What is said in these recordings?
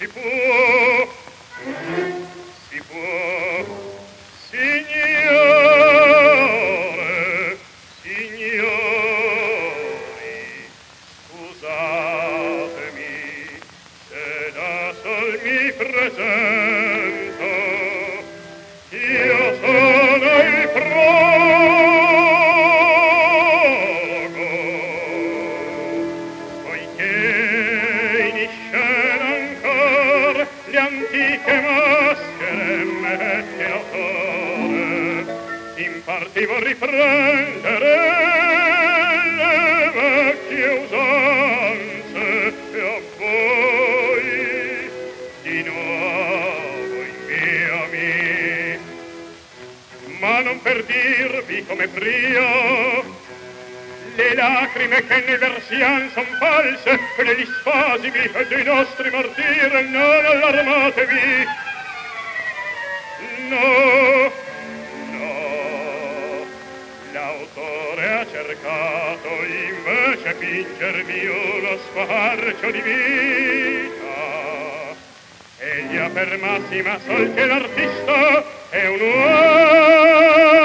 Si può all'ultimo riprendere le vecchie usanze e a voi di nuovo i miei amici. Ma non per dirvi come prio le lacrime che ne versian son false le disfasimi dei nostri martiri non allarmatevi e mio lo sfarcio di vita. Egli ha per massima sol che l'artista è un uomo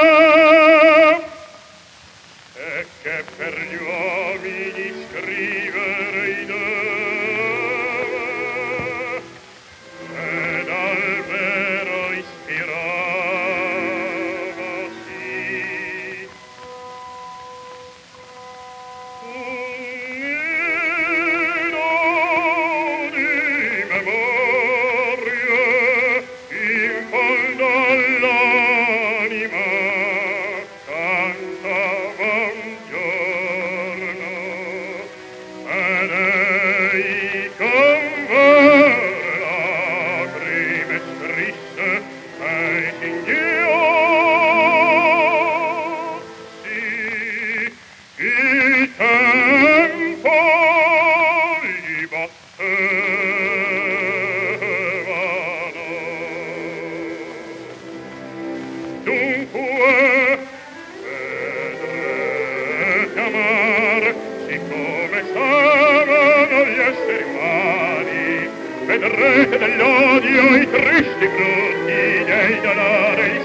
come saranno gli esseri umani vedrete dell'odio i tristi frutti dei dolori i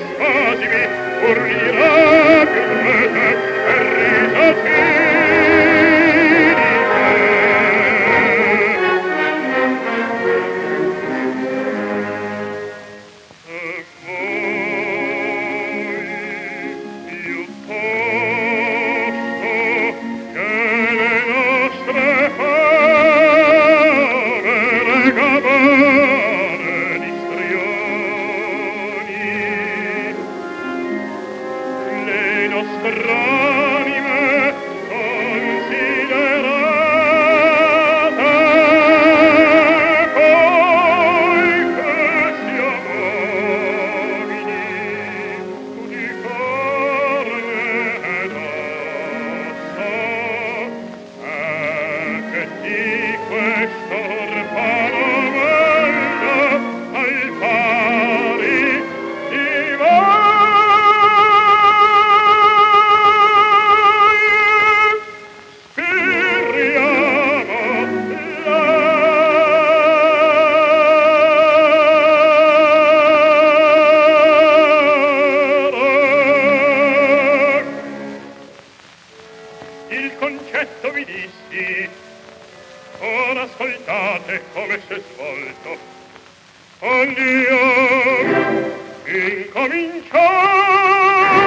Ora ascoltate come si è svolto. Con Dio incominciamo!